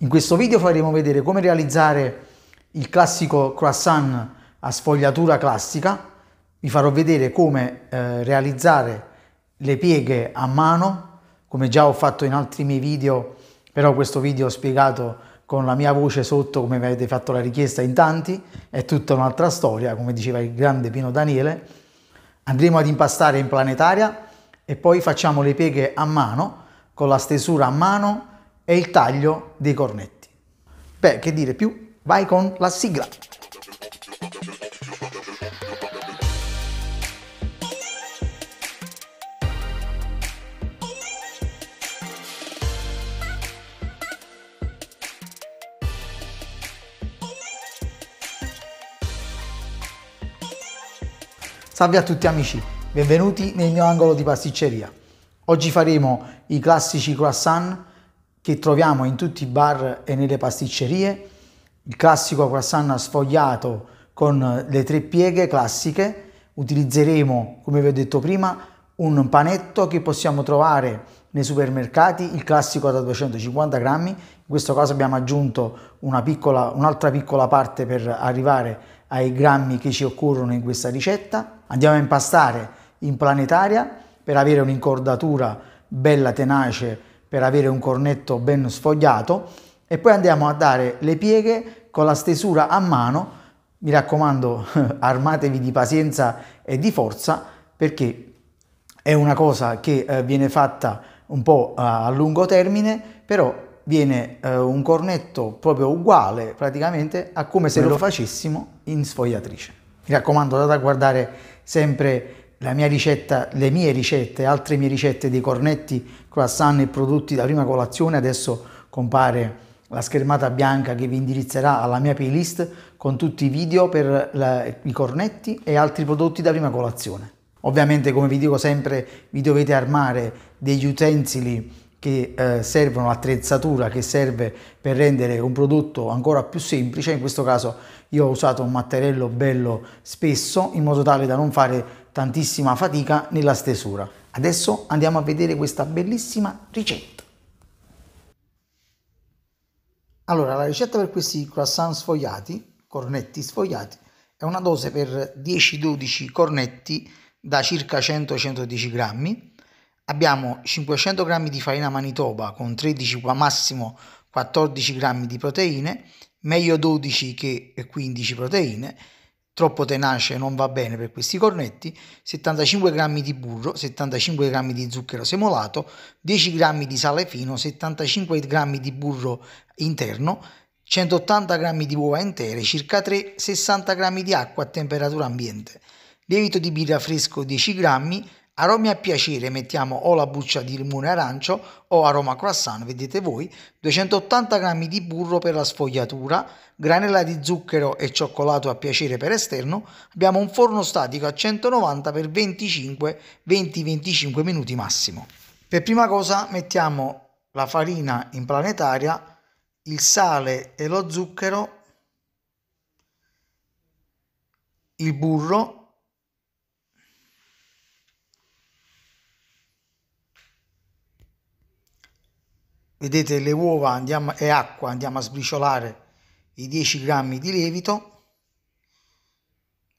In questo video faremo vedere come realizzare il classico croissant a sfogliatura classica, vi farò vedere come eh, realizzare le pieghe a mano, come già ho fatto in altri miei video, però questo video ho spiegato con la mia voce sotto come avete fatto la richiesta in tanti, è tutta un'altra storia, come diceva il grande Pino Daniele. Andremo ad impastare in planetaria e poi facciamo le pieghe a mano con la stesura a mano e il taglio dei cornetti. Beh, che dire più, vai con la sigla! Salve a tutti amici, Benvenuti nel mio angolo di pasticceria. Oggi faremo i classici croissant che troviamo in tutti i bar e nelle pasticcerie. Il classico croissant sfogliato con le tre pieghe classiche. Utilizzeremo, come vi ho detto prima, un panetto che possiamo trovare nei supermercati, il classico da 250 grammi. In questo caso abbiamo aggiunto una piccola, un'altra piccola parte per arrivare ai grammi che ci occorrono in questa ricetta. Andiamo a impastare in planetaria per avere un'incordatura bella tenace, per avere un cornetto ben sfogliato e poi andiamo a dare le pieghe con la stesura a mano. Mi raccomando, armatevi di pazienza e di forza perché è una cosa che eh, viene fatta un po' a lungo termine, però viene eh, un cornetto proprio uguale praticamente a come se lo facessimo in sfogliatrice. Mi raccomando, andate a guardare sempre mia ricetta, le mie ricette, altre mie ricette dei cornetti, croissant e prodotti da prima colazione, adesso compare la schermata bianca che vi indirizzerà alla mia playlist con tutti i video per la, i cornetti e altri prodotti da prima colazione. Ovviamente, come vi dico sempre, vi dovete armare degli utensili che eh, servono, l'attrezzatura che serve per rendere un prodotto ancora più semplice. In questo caso io ho usato un mattarello bello spesso in modo tale da non fare tantissima fatica nella stesura. Adesso andiamo a vedere questa bellissima ricetta. Allora, la ricetta per questi croissant sfogliati, cornetti sfogliati, è una dose per 10-12 cornetti da circa 100-110 grammi. Abbiamo 500 grammi di farina manitoba con 13 qua massimo 14 grammi di proteine, meglio 12 che 15 proteine, troppo tenace non va bene per questi cornetti, 75 g di burro, 75 g di zucchero semolato, 10 g di sale fino, 75 g di burro interno, 180 g di uova intere, circa 3, 60 g di acqua a temperatura ambiente, lievito di birra fresco 10 g, Aromi a piacere mettiamo o la buccia di limone arancio o aroma croissant, vedete voi, 280 g di burro per la sfogliatura, granella di zucchero e cioccolato a piacere per esterno, abbiamo un forno statico a 190 per 25 20-25 minuti massimo. Per prima cosa mettiamo la farina in planetaria, il sale e lo zucchero, il burro vedete le uova andiamo, e acqua andiamo a sbriciolare i 10 grammi di lievito.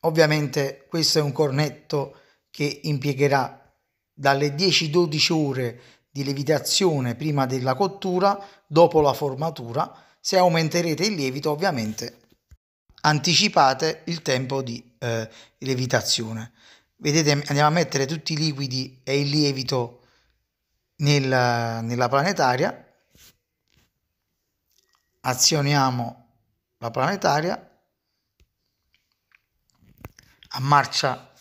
Ovviamente questo è un cornetto che impiegherà dalle 10-12 ore di lievitazione prima della cottura dopo la formatura. Se aumenterete il lievito ovviamente anticipate il tempo di eh, lievitazione vedete andiamo a mettere tutti i liquidi e il lievito nella, nella planetaria, azioniamo la planetaria. A marcia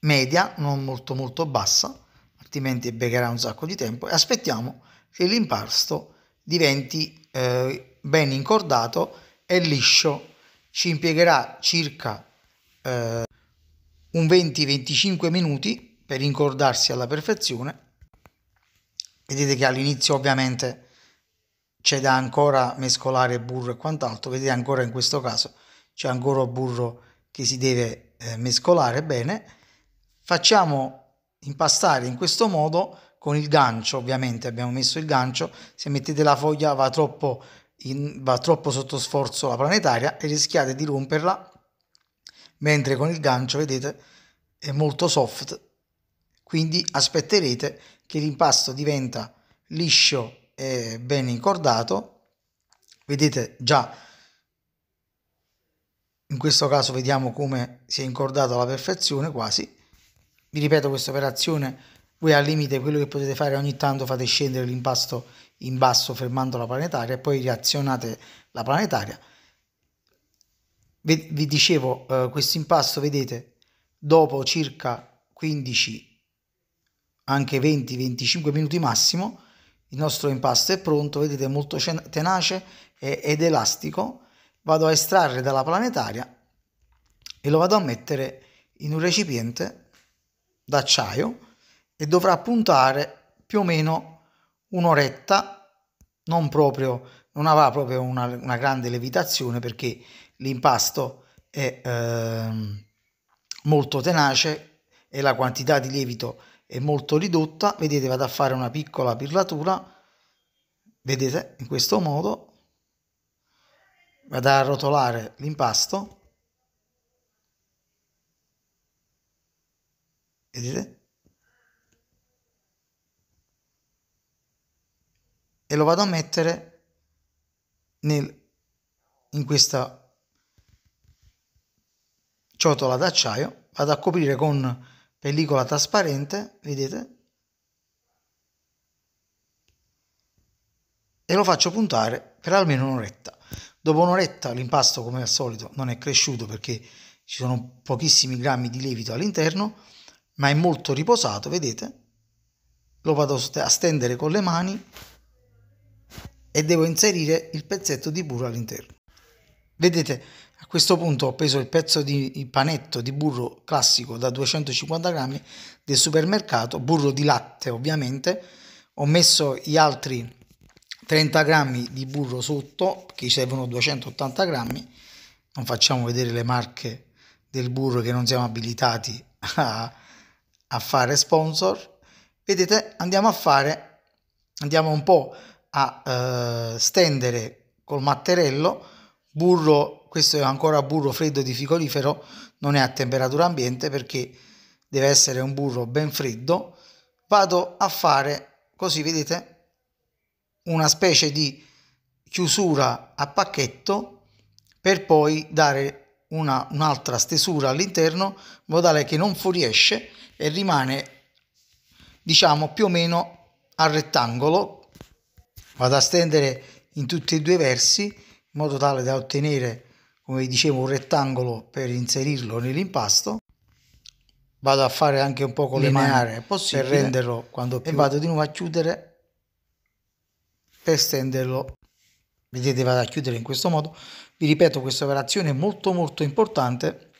media, non molto molto bassa, altrimenti beccherà un sacco di tempo e aspettiamo che l'impasto diventi eh, ben incordato e liscio. Ci impiegherà circa eh, un 20-25 minuti per incordarsi alla perfezione vedete che all'inizio ovviamente c'è da ancora mescolare burro e quant'altro. Vedete ancora in questo caso c'è ancora burro che si deve eh, mescolare bene. Facciamo impastare in questo modo con il gancio, ovviamente. Abbiamo messo il gancio, se mettete la foglia va troppo, in, va troppo sotto sforzo la planetaria e rischiate di romperla, mentre con il gancio, vedete, è molto soft, quindi aspetterete che l'impasto diventa liscio e ben incordato, vedete già in questo caso vediamo come si è incordato alla perfezione quasi. Vi ripeto questa operazione voi al limite quello che potete fare ogni tanto fate scendere l'impasto in basso fermando la planetaria e poi reazionate la planetaria. Vi, vi dicevo eh, questo impasto vedete dopo circa 15 anche 20 25 minuti massimo. Il nostro impasto è pronto vedete molto tenace ed elastico. Vado a estrarre dalla planetaria e lo vado a mettere in un recipiente d'acciaio e dovrà puntare più o meno un'oretta, non proprio, non avrà proprio una, una grande levitazione perché l'impasto è eh, molto tenace e la quantità di lievito è molto ridotta. Vedete, vado a fare una piccola pirlatura, vedete, in questo modo, vado a rotolare l'impasto vedete? E lo vado a mettere nel, in questa ciotola d'acciaio, vado a coprire con pellicola trasparente, vedete? E lo faccio puntare per almeno un'oretta. Dopo un'oretta l'impasto, come al solito, non è cresciuto perché ci sono pochissimi grammi di lievito all'interno ma è molto riposato, vedete? Lo vado a stendere con le mani e devo inserire il pezzetto di burro all'interno. Vedete, a questo punto ho preso il pezzo di panetto di burro classico da 250 grammi del supermercato, burro di latte ovviamente, ho messo gli altri 30 grammi di burro sotto, che servono 280 grammi, non facciamo vedere le marche del burro che non siamo abilitati a, a fare sponsor, vedete andiamo a fare, andiamo un po' a eh, stendere col matterello burro, questo è ancora burro freddo di frigorifero, non è a temperatura ambiente perché deve essere un burro ben freddo, vado a fare così vedete una specie di chiusura a pacchetto per poi dare una, un'altra stesura all'interno in modo tale che non fuoriesce e rimane diciamo più o meno a rettangolo. Vado a stendere in tutti e due i versi in modo tale da ottenere come dicevo un rettangolo per inserirlo nell'impasto. Vado a fare anche un po' con le mani. per renderlo quando più e vado di nuovo a chiudere per stenderlo. Vedete vado a chiudere in questo modo. Vi ripeto questa operazione è molto molto importante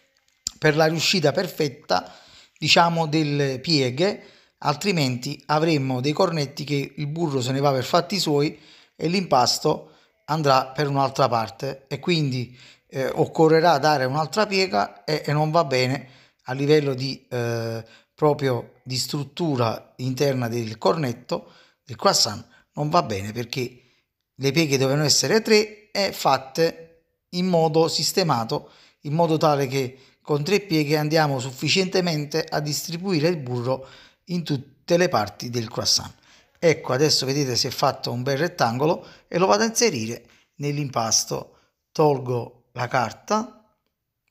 per la riuscita perfetta diciamo delle pieghe altrimenti avremmo dei cornetti che il burro se ne va per fatti suoi e l'impasto andrà per un'altra parte. E quindi eh, occorrerà dare un'altra piega e, e, non va bene a livello di eh, proprio di struttura interna del cornetto del croissant non va bene perché le pieghe devono essere tre e fatte in modo sistemato in modo tale che con tre pieghe andiamo sufficientemente a distribuire il burro in tutte le parti del croissant. Ecco, adesso vedete si è fatto un bel rettangolo e lo vado a inserire nell'impasto. Tolgo la carta,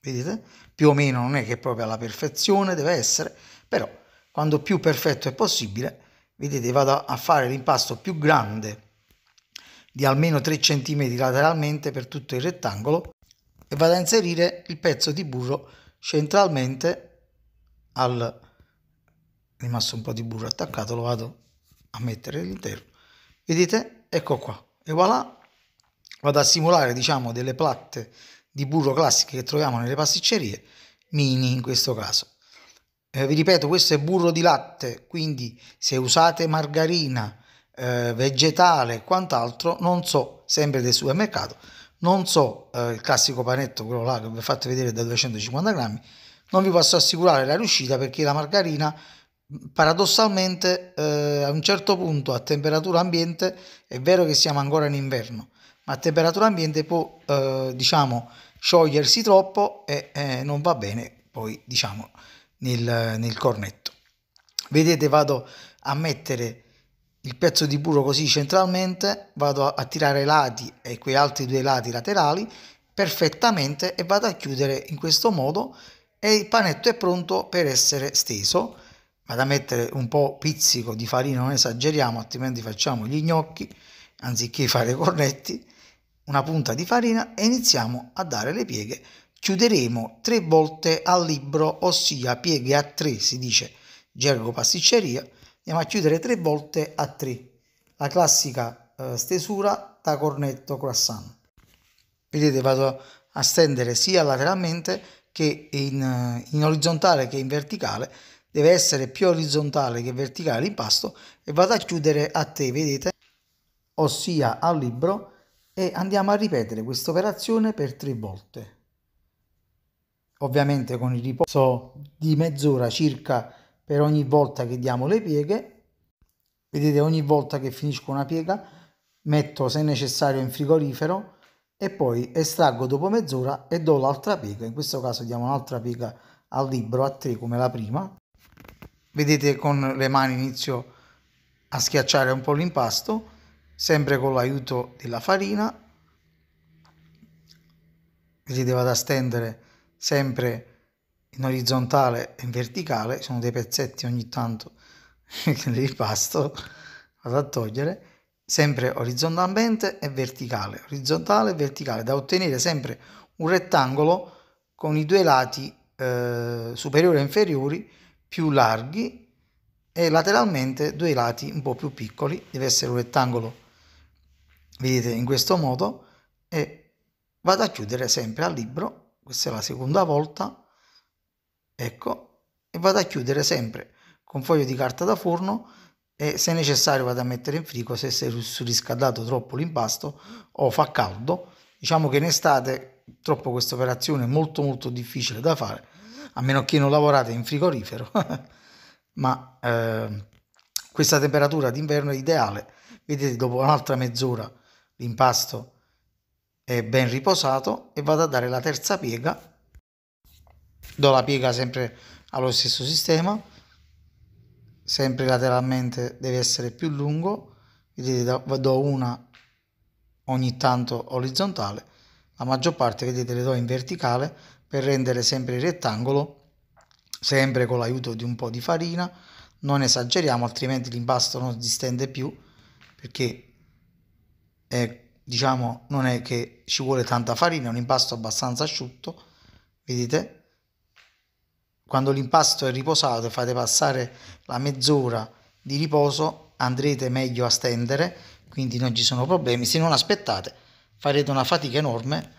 vedete? Più o meno non è che proprio alla perfezione deve essere, però quando più perfetto è possibile, vedete, vado a fare l'impasto più grande di almeno 3 cm lateralmente per tutto il rettangolo e vado a inserire il pezzo di burro centralmente al rimasto un po' di burro attaccato lo vado a mettere all'interno. Vedete? Ecco qua. E voilà. Vado a simulare diciamo delle platte di burro classiche che troviamo nelle pasticcerie mini in questo caso. Eh, vi ripeto questo è burro di latte quindi se usate margarina eh, vegetale e quant'altro non so sempre del supermercato non so eh, il classico panetto, quello là che vi ho fatto vedere da 250 grammi, non vi posso assicurare la riuscita perché la margarina paradossalmente eh, a un certo punto a temperatura ambiente è vero che siamo ancora in inverno ma a temperatura ambiente può eh, diciamo sciogliersi troppo e eh, non va bene poi diciamo nel, nel cornetto. Vedete vado a mettere il pezzo di burro così centralmente vado a tirare i lati e quei altri due lati laterali perfettamente e vado a chiudere in questo modo e il panetto è pronto per essere steso. Vado a mettere un po' pizzico di farina, non esageriamo, altrimenti facciamo gli gnocchi, anziché fare cornetti, una punta di farina e iniziamo a dare le pieghe. Chiuderemo tre volte al libro, ossia pieghe a tre, si dice gergo pasticceria, andiamo a chiudere tre volte a tre, la classica eh, stesura da cornetto croissant. Vedete, vado a stendere sia lateralmente che in, in orizzontale che in verticale deve essere più orizzontale che verticale l'impasto e vado a chiudere a te, vedete, ossia al libro e andiamo a ripetere questa operazione per tre volte. Ovviamente con il riposo di mezz'ora circa per ogni volta che diamo le pieghe. Vedete ogni volta che finisco una piega metto se necessario in frigorifero e poi estraggo dopo mezz'ora e do l'altra piega. In questo caso diamo un'altra piega al libro a tre come la prima vedete con le mani inizio a schiacciare un po' l'impasto sempre con l'aiuto della farina vedete vado a stendere sempre in orizzontale e in verticale. Sono dei pezzetti ogni tanto l'impasto vado a togliere sempre orizzontalmente e verticale. Orizzontale e verticale da ottenere sempre un rettangolo con i due lati eh, superiori e inferiori più larghi e lateralmente due lati un po' più piccoli, deve essere un rettangolo, vedete in questo modo, e vado a chiudere sempre al libro, questa è la seconda volta, ecco, e vado a chiudere sempre con foglio di carta da forno e se necessario vado a mettere in frigo se si è surriscaldato troppo l'impasto o fa caldo, diciamo che in estate troppo questa operazione è molto molto difficile da fare a meno che non lavorate in frigorifero, ma eh, questa temperatura d'inverno è ideale. Vedete, dopo un'altra mezz'ora l'impasto è ben riposato e vado a dare la terza piega. Do la piega sempre allo stesso sistema, sempre lateralmente deve essere più lungo. Vedete, do una ogni tanto orizzontale, la maggior parte vedete le do in verticale per rendere sempre il rettangolo, sempre con l'aiuto di un po' di farina, non esageriamo altrimenti l'impasto non si stende più perché è, diciamo non è che ci vuole tanta farina, è un impasto abbastanza asciutto, vedete? Quando l'impasto è riposato e fate passare la mezz'ora di riposo andrete meglio a stendere, quindi non ci sono problemi, se non aspettate farete una fatica enorme.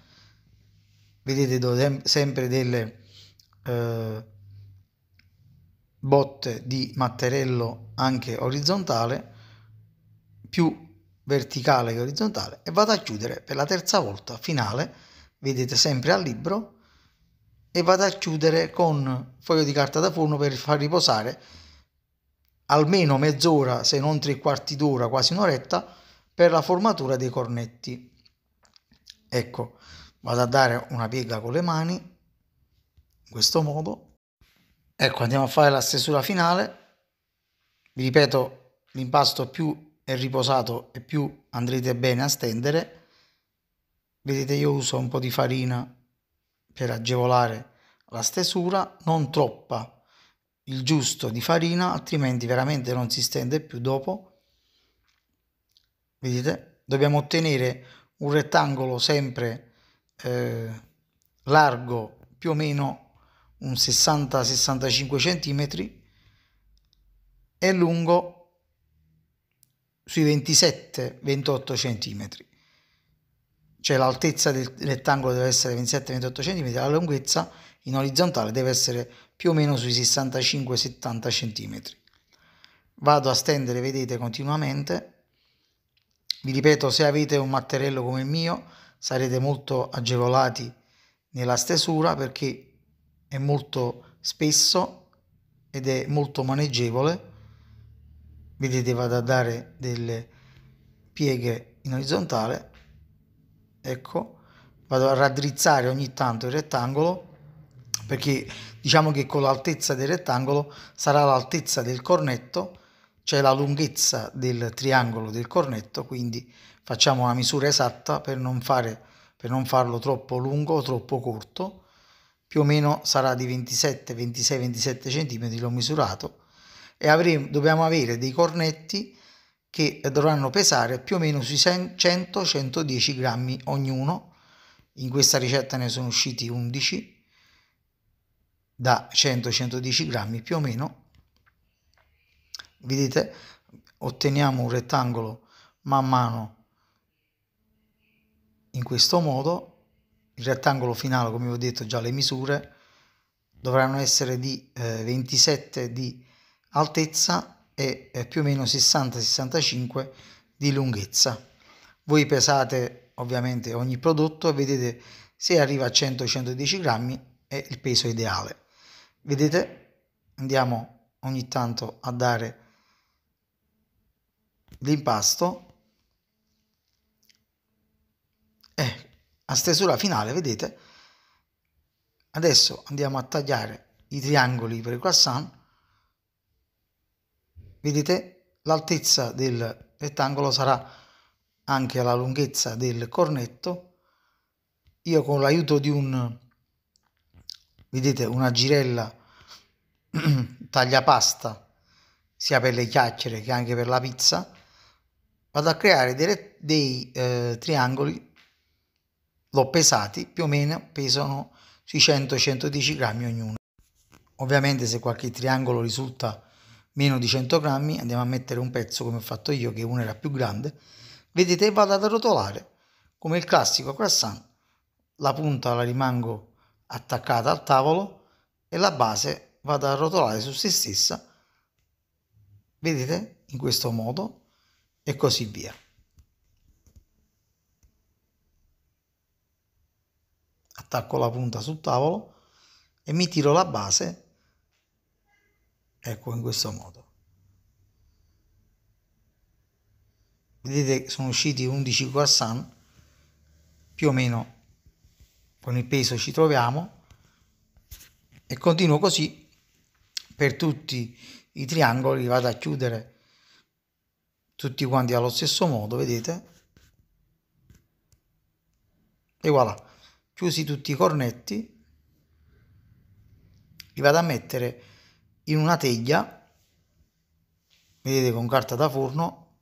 Vedete do sempre delle eh, botte di matterello anche orizzontale. Più verticale che orizzontale e vado a chiudere per la terza volta finale vedete sempre al libro e vado a chiudere con foglio di carta da forno per far riposare almeno mezz'ora se non tre quarti d'ora quasi un'oretta per la formatura dei cornetti. Ecco vado a dare una piega con le mani in questo modo. Ecco andiamo a fare la stesura finale. Vi ripeto l'impasto più è riposato e più andrete bene a stendere vedete io uso un po' di farina per agevolare la stesura non troppa il giusto di farina altrimenti veramente non si stende più dopo. Vedete? Dobbiamo ottenere un rettangolo sempre eh, largo più o meno un 60-65 cm e lungo sui 27-28 cm cioè l'altezza del rettangolo deve essere 27-28 cm la lunghezza in orizzontale deve essere più o meno sui 65-70 cm vado a stendere vedete continuamente. Vi ripeto se avete un matterello come il mio sarete molto agevolati nella stesura perché è molto spesso ed è molto maneggevole vedete vado a dare delle pieghe in orizzontale ecco vado a raddrizzare ogni tanto il rettangolo perché diciamo che con l'altezza del rettangolo sarà l'altezza del cornetto cioè la lunghezza del triangolo del cornetto quindi facciamo una misura esatta per non, fare, per non farlo troppo lungo o troppo corto. Più o meno sarà di 27 26 27 cm l'ho misurato e avremo, dobbiamo avere dei cornetti che dovranno pesare più o meno sui 100-110 grammi ognuno. In questa ricetta ne sono usciti 11 da 100-110 grammi più o meno. Vedete, otteniamo un rettangolo man mano in questo modo. Il rettangolo finale, come vi ho detto già le misure, dovranno essere di eh, 27 di altezza e più o meno 60-65 di lunghezza. Voi pesate ovviamente ogni prodotto e vedete se arriva a 100-110 grammi è il peso ideale. Vedete? Andiamo ogni tanto a dare l'impasto e a stesura finale, vedete? Adesso andiamo a tagliare i triangoli per il croissant Vedete l'altezza del rettangolo sarà anche la lunghezza del cornetto. Io con l'aiuto di un, vedete, una girella tagliapasta sia per le chiacchiere che anche per la pizza, vado a creare dei, dei eh, triangoli, l'ho pesati, più o meno pesano sui 100-110 grammi ognuno. Ovviamente se qualche triangolo risulta meno di 100 grammi, andiamo a mettere un pezzo come ho fatto io, che uno era più grande, vedete vado ad arrotolare, come il classico croissant, la punta la rimango attaccata al tavolo e la base vado a rotolare su se stessa, vedete, in questo modo, e così via. Attacco la punta sul tavolo e mi tiro la base ecco in questo modo. Vedete sono usciti 11 croissant più o meno con il peso ci troviamo e continuo così per tutti i triangoli vado a chiudere tutti quanti allo stesso modo vedete? E voilà chiusi tutti i cornetti li vado a mettere in una teglia, vedete con carta da forno,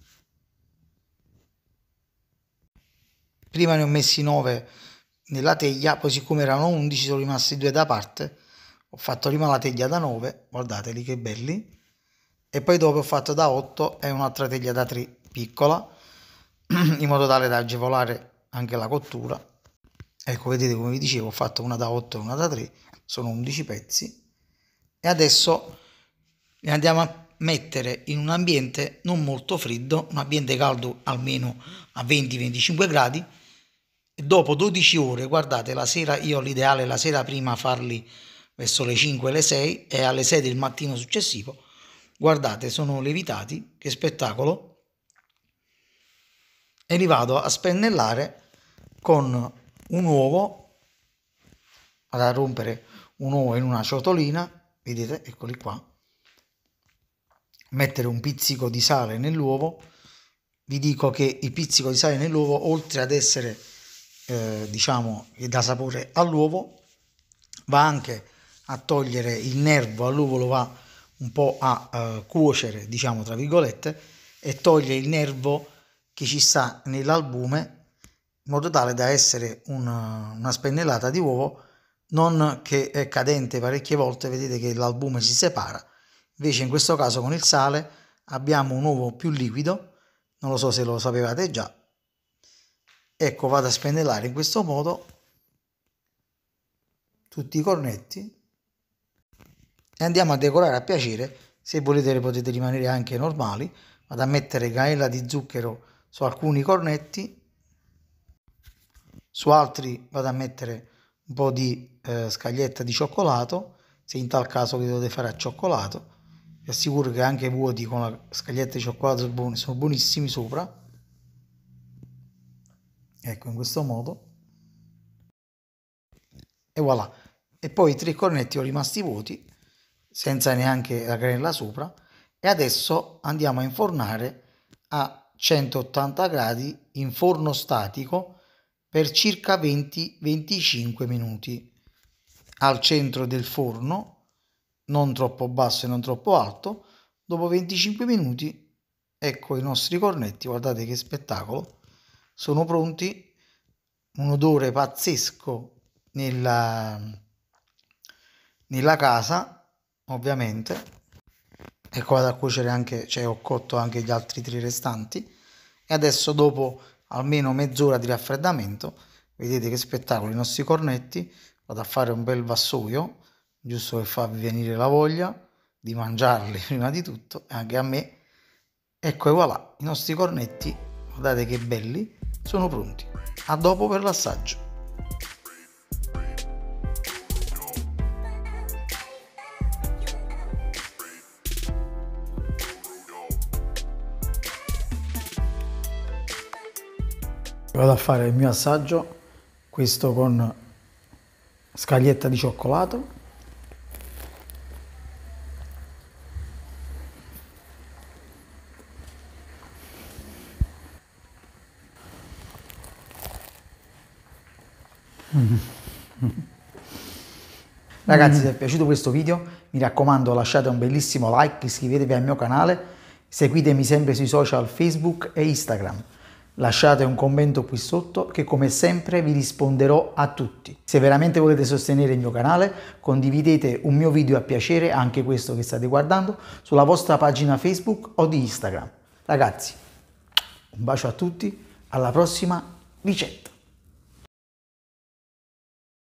prima ne ho messi 9 nella teglia, poi siccome erano 11 sono rimasti due da parte, ho fatto prima la teglia da 9, guardateli che belli, e poi dopo ho fatto da 8 e un'altra teglia da 3 piccola, in modo tale da agevolare anche la cottura. Ecco, vedete come vi dicevo, ho fatto una da 8 e una da 3, sono 11 pezzi e adesso li andiamo a mettere in un ambiente non molto freddo, un ambiente caldo almeno a 20-25 gradi e dopo 12 ore, guardate, la sera io l'ideale la sera prima farli verso le 5 le 6 e alle 6 del mattino successivo. Guardate, sono levitati, che spettacolo. E li vado a spennellare con un uovo, vado a rompere un uovo in una ciotolina vedete eccoli qua. Mettere un pizzico di sale nell'uovo. Vi dico che il pizzico di sale nell'uovo oltre ad essere eh, diciamo dà sapore all'uovo va anche a togliere il nervo all'uovo lo va un po' a uh, cuocere diciamo tra virgolette e toglie il nervo che ci sta nell'albume in modo tale da essere una, una spennellata di uovo non che è cadente parecchie volte, vedete che l'albume si separa, invece in questo caso con il sale abbiamo un uovo più liquido, non lo so se lo sapevate già, ecco vado a spennellare in questo modo tutti i cornetti. E andiamo a decorare a piacere, se volete potete rimanere anche normali, vado a mettere cannella di zucchero su alcuni cornetti, su altri vado a mettere un po' di eh, scaglietta di cioccolato se in tal caso li dovete fare a cioccolato. Vi assicuro che anche i vuoti con la scaglietta di cioccolato sono, buoni, sono buonissimi sopra. Ecco, in questo modo. E voilà. E poi i tre cornetti ho rimasti vuoti, senza neanche la granella sopra. E adesso andiamo a infornare a 180 gradi in forno statico per circa 20-25 minuti al centro del forno, non troppo basso e non troppo alto. Dopo 25 minuti, ecco i nostri cornetti, guardate che spettacolo, sono pronti, un odore pazzesco nella, nella casa, ovviamente. Ecco vado a cuocere anche, cioè ho cotto anche gli altri tre restanti e adesso dopo almeno mezz'ora di raffreddamento vedete che spettacolo i nostri cornetti vado a fare un bel vassoio giusto per farvi venire la voglia di mangiarli prima di tutto e anche a me. Ecco e voilà i nostri cornetti guardate che belli sono pronti. A dopo per l'assaggio. Vado a fare il mio assaggio questo con scaglietta di cioccolato Ragazzi, se vi è piaciuto questo video, mi raccomando lasciate un bellissimo like, iscrivetevi al mio canale, seguitemi sempre sui social Facebook e Instagram. Lasciate un commento qui sotto che come sempre vi risponderò a tutti. Se veramente volete sostenere il mio canale, condividete un mio video a piacere, anche questo che state guardando, sulla vostra pagina Facebook o di Instagram. Ragazzi, un bacio a tutti, alla prossima ricetta!